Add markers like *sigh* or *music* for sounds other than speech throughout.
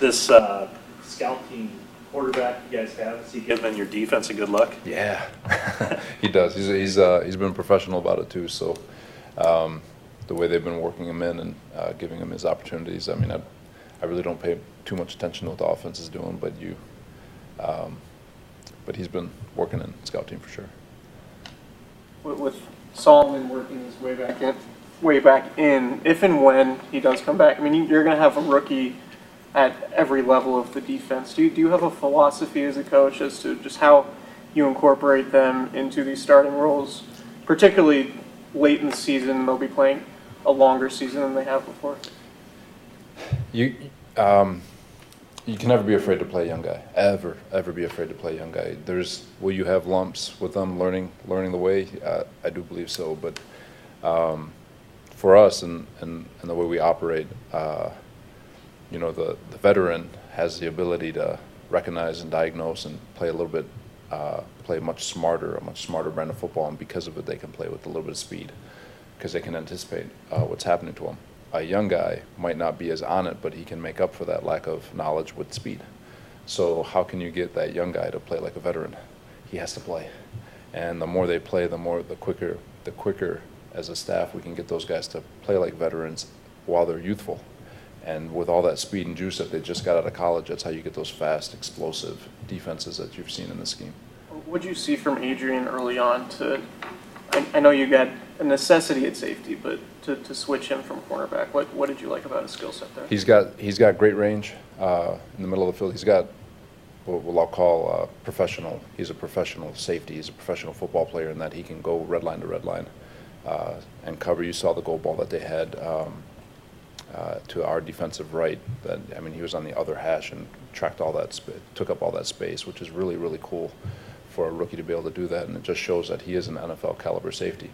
this uh, scout team quarterback you guys have, is he giving your defense a good look? Yeah, *laughs* he does. He's he's uh, he's been professional about it too. So um, the way they've been working him in and uh, giving him his opportunities. I mean, I, I really don't pay too much attention to what the offense is doing, but you, um, but he's been working in scout team for sure. with, with Solomon working his way back in, way back in, if and when he does come back, I mean, you're going to have a rookie at every level of the defense. Do you, do you have a philosophy as a coach as to just how you incorporate them into these starting roles, particularly late in the season? They'll be playing a longer season than they have before. You, um, you can never be afraid to play a young guy. Ever, ever be afraid to play a young guy. There's, will you have lumps with them learning, learning the way? Uh, I do believe so, but um, for us and, and, and the way we operate, uh, you know, the, the veteran has the ability to recognize and diagnose and play a little bit, uh, play much smarter, a much smarter brand of football, and because of it, they can play with a little bit of speed because they can anticipate uh, what's happening to them. A young guy might not be as on it, but he can make up for that lack of knowledge with speed. So how can you get that young guy to play like a veteran? He has to play, and the more they play, the more the quicker the quicker as a staff we can get those guys to play like veterans while they're youthful. And with all that speed and juice that they just got out of college, that's how you get those fast, explosive defenses that you've seen in the scheme. What did you see from Adrian early on to, I, I know you got a necessity at safety, but to, to switch him from cornerback, what, what did you like about his skill set there? He's got he's got great range uh, in the middle of the field. He's got what, what I'll call uh, professional. He's a professional safety. He's a professional football player in that he can go red line to red line uh, and cover. You saw the goal ball that they had um, uh, to our defensive right. That I mean, he was on the other hash and tracked all that, sp- took up all that space, which is really really cool for a rookie to be able to do that. And it just shows that he is an NFL caliber safety.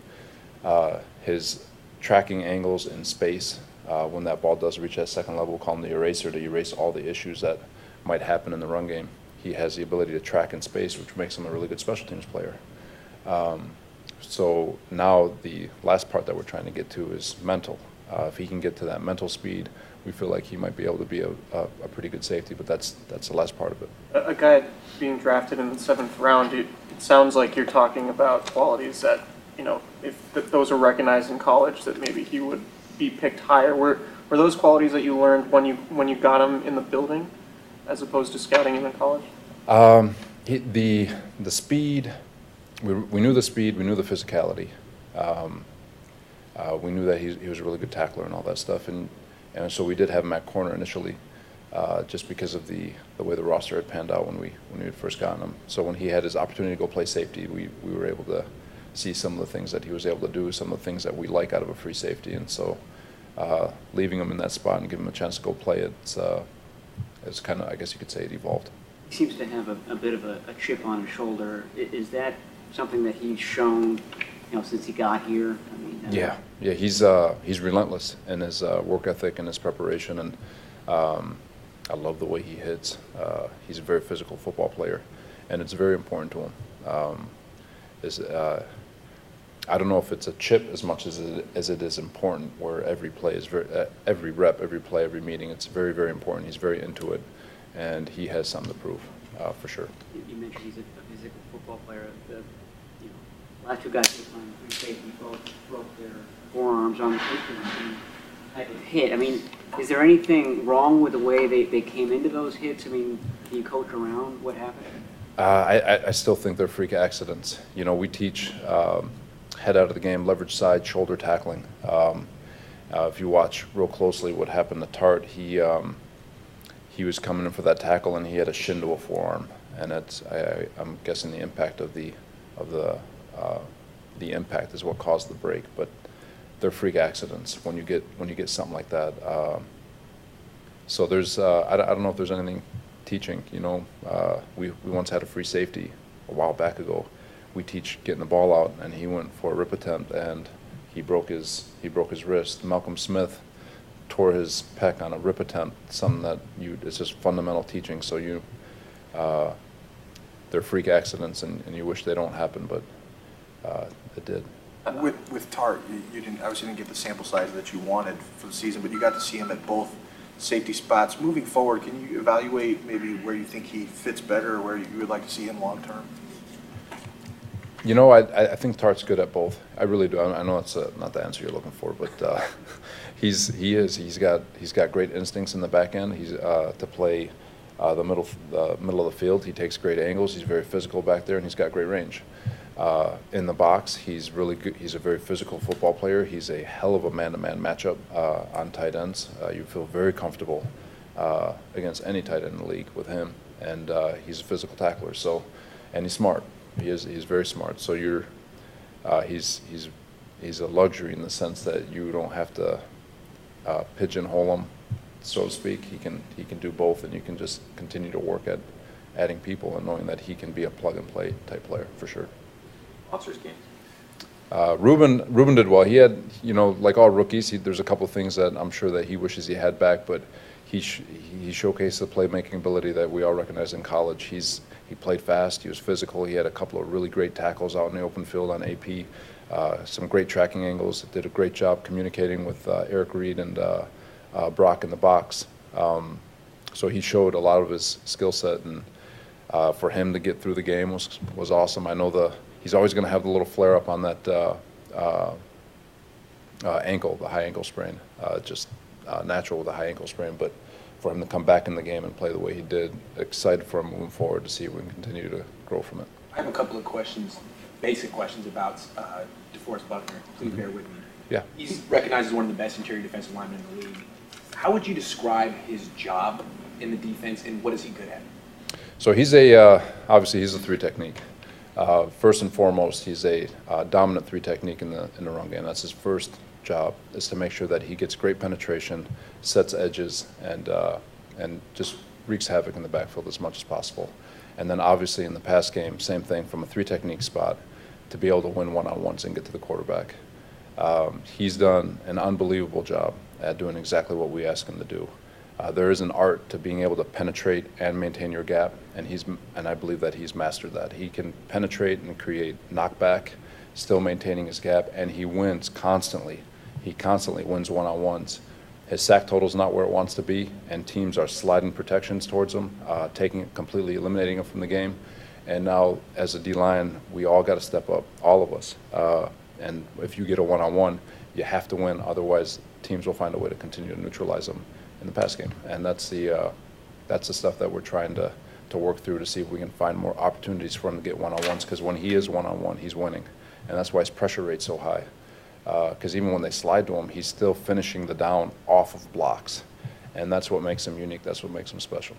Uh, his tracking angles in space uh, when that ball does reach that second level, we'll call him the eraser to erase all the issues that might happen in the run game. He has the ability to track in space, which makes him a really good special teams player. Um, so now the last part that we're trying to get to is mental. Uh, if he can get to that mental speed, we feel like he might be able to be a, a, a pretty good safety, but that's, that's the last part of it. A, a guy being drafted in the seventh round, it, it sounds like you're talking about qualities that, you know, if th- those are recognized in college, that maybe he would be picked higher. Were, were those qualities that you learned when you, when you got him in the building, as opposed to scouting him in college? Um, he, the the speed, we, we knew the speed, we knew the physicality. Um, uh, we knew that he, he was a really good tackler and all that stuff, and and so we did have him at corner initially, uh, just because of the the way the roster had panned out when we when we had first gotten him. So when he had his opportunity to go play safety, we we were able to see some of the things that he was able to do, some of the things that we like out of a free safety, and so uh, leaving him in that spot and giving him a chance to go play it, it's, uh, it's kind of I guess you could say it evolved. He seems to have a, a bit of a, a chip on his shoulder. Is that something that he's shown, you know, since he got here? I mean, uh, Yeah, yeah, he's uh, he's relentless in his uh, work ethic and his preparation, and um, I love the way he hits. Uh, he's a very physical football player, and it's very important to him. Um, is uh, I don't know if it's a chip as much as it, as it is important. Where every play is very, uh, every rep, every play, every meeting, it's very very important. He's very into it, and he has something to prove uh, for sure. You mentioned he's a a physical football player. The, you know, last two guys who played free safety both broke their forearms on the same type of hit. I mean, is there anything wrong with the way they, they came into those hits? I mean, can you coach around what happened? Uh, I, I- I still think they're freak accidents. You know, we teach um, head out of the game, leverage side, shoulder tackling. Um, uh, if you watch real closely what happened to Tartt, he um, he was coming in for that tackle and he had a shin to a forearm, and it's I, I- I'm guessing the impact of the of the uh, the impact is what caused the break. But they're freak accidents when you get when you get something like that. Um, so there's, uh, I, don't- I don't know if there's anything teaching, you know, uh, we, we once had a free safety a while back ago. We teach getting the ball out and he went for a rip attempt and he broke his, he broke his wrist. Malcolm Smith tore his pec on a rip attempt, something that you, it's just fundamental teaching, so you, uh, they're freak accidents and, and you wish they don't happen, but, uh, it did. With, with Tartt, you, you didn't, obviously didn't get the sample size that you wanted for the season, but you got to see him at both safety spots. Moving forward, can you evaluate maybe where you think he fits better or where you would like to see him long-term? You know, I, I I think Tartt's good at both. I really do. I I know it's not the answer you're looking for, but uh, *laughs* he's he is. He's got he's got great instincts in the back end. He's uh, to play uh, the middle the middle of the field. He takes great angles. He's very physical back there, and he's got great range. Uh, in the box, he's really good. He's a very physical football player. He's a hell of a man-to-man matchup uh, on tight ends. Uh, you feel very comfortable uh, against any tight end in the league with him, and uh, he's a physical tackler. So, and he's smart. He is. He's very smart. So you're. Uh, he's he's he's a luxury in the sense that you don't have to pigeonhole him, so to speak. He can he can do both, and you can just continue to work at adding people and knowing that he can be a plug and play type player for sure. Officers game. Uh, Reuben, Reuben did well. He had, you know, like all rookies, he, there's a couple things that I'm sure that he wishes he had back, but he sh- he showcased the playmaking ability that we all recognize in college. He's he played fast. He was physical. He had a couple of really great tackles out in the open field on AP. Uh, some great tracking angles. Did a great job communicating with uh, Eric Reid and uh, uh, Brock in the box. Um, so he showed a lot of his skill set, and uh, for him to get through the game was was awesome. I know the he's always going to have the little flare up on that uh, uh, uh, ankle, the high ankle sprain, uh, just uh, natural with a high ankle sprain. But for him to come back in the game and play the way he did, excited for him moving forward to see if we can continue to grow from it. I have a couple of questions, basic questions about uh, DeForest Buckner. Please bear with me. Yeah. He's recognized as one of the best interior defensive linemen in the league. How would you describe his job in the defense, and what is he good at? So he's a uh, obviously he's a three technique. Uh, first and foremost, he's a uh, dominant three technique in the in the run game. That's his first job is to make sure that he gets great penetration, sets edges, and uh, and just wreaks havoc in the backfield as much as possible. And then obviously in the pass game, same thing from a three technique spot to be able to win one on ones and get to the quarterback. Um, he's done an unbelievable job at doing exactly what we ask him to do. Uh, there is an art to being able to penetrate and maintain your gap, and he's and I believe that he's mastered that. He can penetrate and create knockback, still maintaining his gap, and he wins constantly. He constantly wins one-on-ones. His sack total is not where it wants to be, and teams are sliding protections towards him, uh, taking completely eliminating him from the game. And now, as a D line, we all got to step up, all of us. Uh, and if you get a one-on-one, you have to win. Otherwise, teams will find a way to continue to neutralize them in the pass game. And that's the uh, that's the stuff that we're trying to to work through to see if we can find more opportunities for him to get one-on-ones. Because when he is one-on-one, he's winning, and that's why his pressure rate's so high. Because even when they slide to him, he's still finishing the down off of blocks, and that's what makes him unique. That's what makes him special.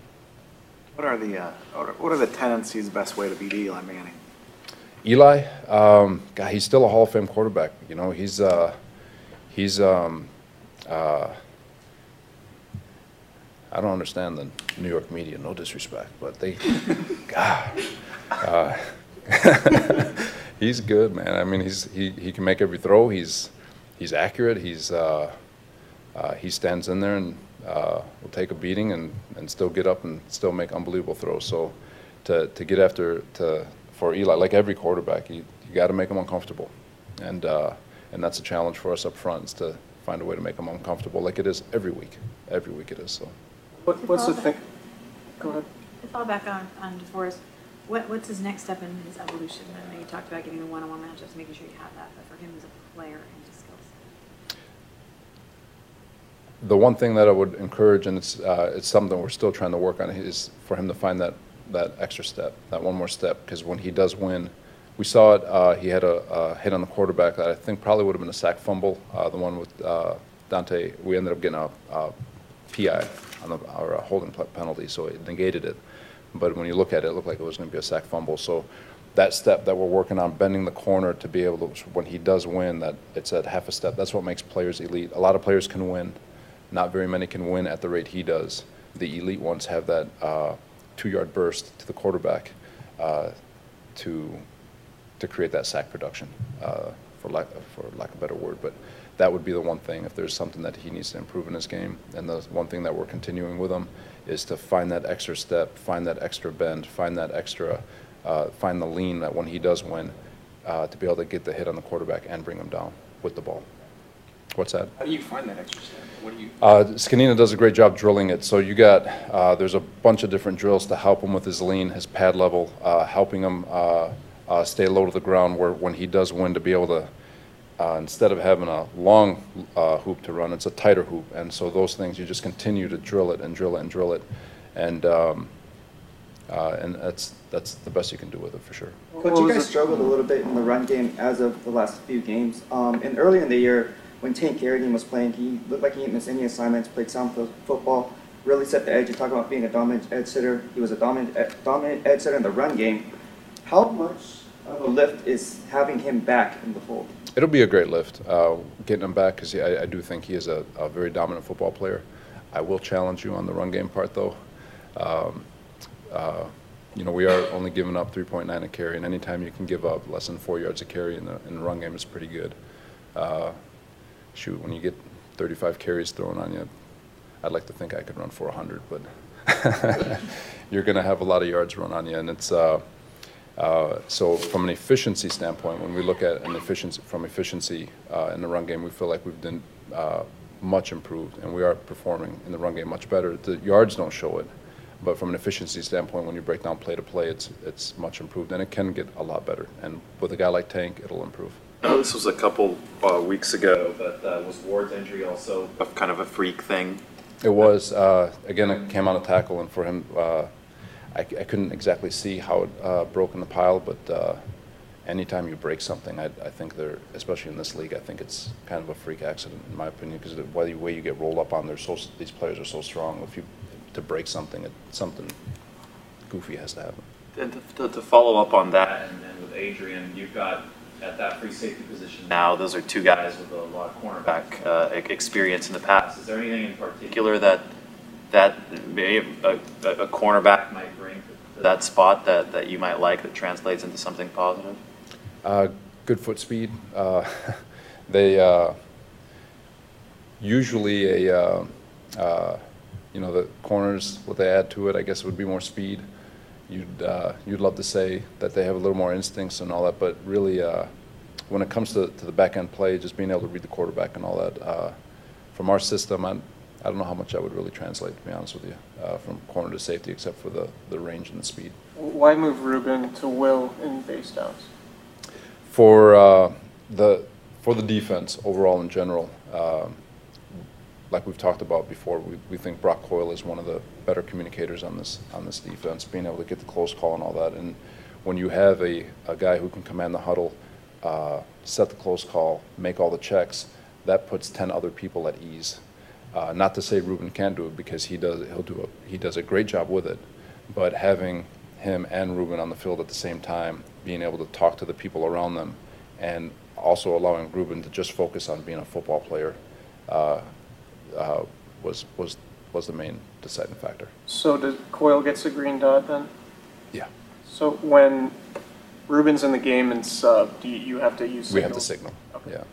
What are the, uh, what are- what are the tendencies, the best way to beat Eli Manning? Eli, um, God, he's still a Hall of Fame quarterback. You know, he's uh, he's um, uh, I don't understand the New York media. No disrespect, but they, *laughs* God, uh, *laughs* he's good, man. I mean, he's he, he can make every throw. He's he's accurate. He's uh, uh, he stands in there and uh, will take a beating and, and still get up and still make unbelievable throws. So to, to get after to for Eli, like every quarterback, you, you got to make him uncomfortable, and uh, and that's a challenge for us up front is to find a way to make him uncomfortable, like it is every week. Every week it is. So What, what's the thing? Go ahead. To fall back on, on DeForest, what, what's his next step in his evolution? I know you talked about getting the one-on-one matchups, making sure you have that, but for him as a player and his skills. the one thing that I would encourage, and it's uh, it's something we're still trying to work on, is for him to find that that extra step, that one more step, because when he does win, we saw it. Uh, he had a, a hit on the quarterback that I think probably would have been a sack fumble. Uh, the one with uh, Dante, we ended up getting a, a PI on the or a holding penalty, so it negated it. But when you look at it, it looked like it was going to be a sack fumble. So that step that we're working on, bending the corner to be able to, when he does win, that it's at half a step. That's what makes players elite. A lot of players can win. Not very many can win at the rate he does. The elite ones have that uh, two-yard burst to the quarterback uh, to to create that sack production, uh, for lack for lack of a better word. But that would be the one thing if there's something that he needs to improve in his game. And the one thing that we're continuing with him is to find that extra step, find that extra bend, find that extra, uh, find the lean that when he does win, uh, to be able to get the hit on the quarterback and bring him down with the ball. What's that? How do you find that extra step? What do you? Uh, Zgonina does a great job drilling it. So you got, uh, there's a bunch of different drills to help him with his lean, his pad level, uh, helping him uh, uh, stay low to the ground where when he does win to be able to, uh, instead of having a long uh, hoop to run, it's a tighter hoop. And so those things, you just continue to drill it and drill it and drill it. And, um, uh, and that's, that's the best you can do with it for sure. What Coach, you guys struggled a little bit in the run game as of the last few games. Um, and earlier in the year, when Tank Carradine was playing, he looked like he didn't miss any assignments, played sound football, really set the edge. You talk about being a dominant edge sitter. He was a dominant, dominant edge sitter in the run game. How much a lift is having him back in the fold? It'll be a great lift, uh, getting him back, because I, I do think he is a, a very dominant football player. I will challenge you on the run game part, though. Um, uh, you know, we are only giving up 3.9 a carry, and anytime you can give up less than four yards a carry in the, in the run game is pretty good. Uh, shoot, when you get 35 carries thrown on you, I'd like to think I could run for 100, but *laughs* you're going to have a lot of yards run on you, and it's. Uh, So from an efficiency standpoint, when we look at an efficiency, from efficiency uh, in the run game, we feel like we've been uh, much improved, and we are performing in the run game much better. The yards don't show it, but from an efficiency standpoint, when you break down play to play, it's, it's much improved, and it can get a lot better. And with a guy like Tank, it'll improve. *clears throat* This was a couple uh, weeks ago, but uh, was Ward's injury also kind of a freak thing? It was, uh, again, it came on a tackle, and for him, uh, I I couldn't exactly see how it uh, broke in the pile, but uh, anytime you break something, I I think they're, especially in this league, I think it's kind of a freak accident, in my opinion, because the way way you get rolled up on, they're so, these players are so strong. If you, to break something, it- something goofy has to happen. And to- to, to follow up on that, and then with Adrian, you've got at that free safety position now, those are two guys with a lot of cornerback uh, experience in the past. Is there anything in particular that, that a, a a cornerback might that spot that, that you might like that translates into something positive? Uh, Good foot speed. Uh, *laughs* They, uh, usually a, uh, uh, you know, the corners, what they add to it, I guess, would be more speed. You'd, uh, you'd love to say that they have a little more instincts and all that, but really, when it comes to, to the back end play, just being able to read the quarterback and all that, from our system, I, I don't know how much that would really translate, to be honest with you, uh, from corner to safety, except for the, the range and the speed. Why move Reuben to Will in base downs? For uh, the for the defense overall in general, um, like we've talked about before, we, we think Brock Coyle is one of the better communicators on this on this defense, being able to get the close call and all that. And when you have a, a guy who can command the huddle, uh, set the close call, make all the checks, that puts ten other people at ease. Uh, not to say Reuben can't do it because he does he'll do a he does a great job with it, but having him and Reuben on the field at the same time, being able to talk to the people around them, and also allowing Reuben to just focus on being a football player, uh, uh, was was was the main deciding factor. So does Coyle gets a green dot then? Yeah, So when Reuben's in the game and sub, do you, you have to use we have the signal? signal. Okay. Yeah.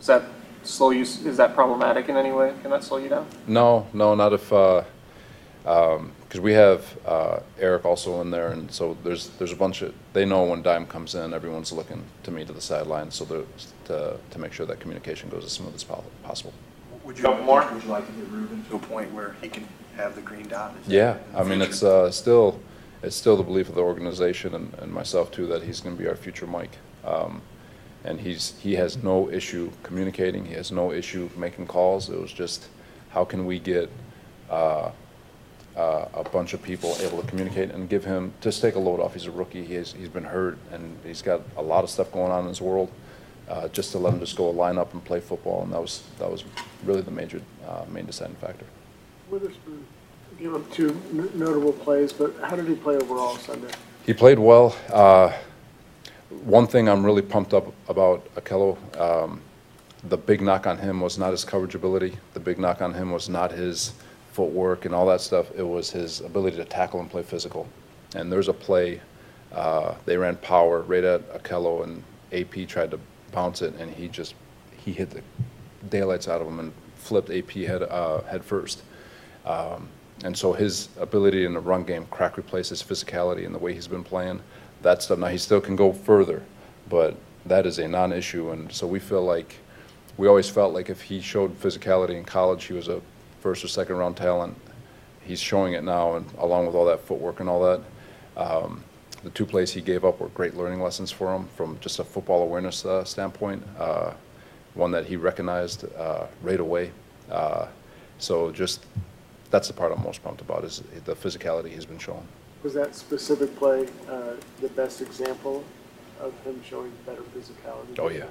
Is that slow you, is that problematic in any way? Can that slow you down? No, no, not if, because we have uh, Eric also in there, and so there's, there's a bunch of, they know when dime comes in, everyone's looking to me to the sideline, so to, to make sure that communication goes as smooth as possible. Would you, Couple more? would you like to get Reuben to a point where he can have the green dot? Yeah, I mean, it's uh, still, it's still the belief of the organization and, and myself too, that he's going to be our future Mike. Um, And he's, he has no issue communicating, he has no issue making calls. It was just, how can we get uh, uh, a bunch of people able to communicate and give him, just take a load off. He's a rookie, he has, he's been hurt, and he's got a lot of stuff going on in his world. Uh, Just to let him just go line up and play football, and that was, that was really the major, uh, main deciding factor. Witherspoon gave up two n- notable plays, but how did he play overall Sunday? He played well. One thing I'm really pumped up about Ahkello, um, the big knock on him was not his coverage ability. The big knock on him was not his footwork and all that stuff. It was his ability to tackle and play physical. And there's a play, uh, they ran power right at Ahkello, and AP tried to bounce it, and he just, he hit the daylights out of him and flipped AP head, uh, head first. Um, and so his ability in the run game, crack replace his physicality and the way he's been playing, that stuff. Now he still can go further, but that is a non-issue. And so we feel like we always felt like if he showed physicality in college, he was a first or second round talent. He's showing it now, and along with all that footwork and all that. Um, the two plays he gave up were great learning lessons for him from just a football awareness uh, standpoint. Uh, one that he recognized uh, right away. Uh, so just that's the part I'm most pumped about is the physicality he's been showing. Was that specific play uh, the best example of him showing better physicality? Oh yeah,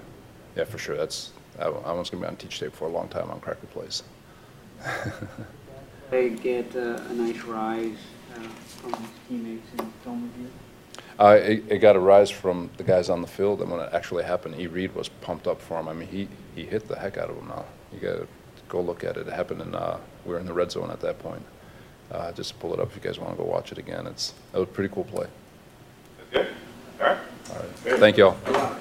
yeah for sure. That's I, I was gonna be on teach tape for a long time on cracker plays. *laughs* They get uh, a nice rise uh, from his teammates in film review. Uh, it, it got a rise from the guys on the field, and when it actually happened, E. Reid was pumped up for him. I mean, he, he hit the heck out of him now. You got to go look at it. It happened in, uh, we were in the red zone at that point. Uh, just pull it up if you guys want to go watch it again. It's, was a pretty cool play. Good. All right. All right. Thank you all.